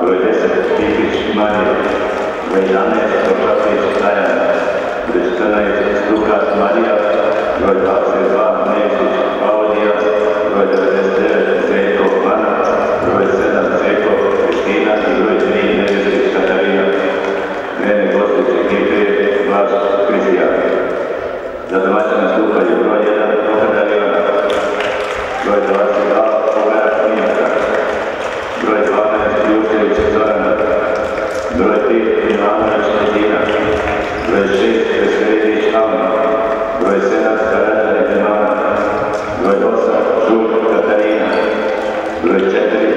greatest British money, Reynolds Properties Lions. mürekkep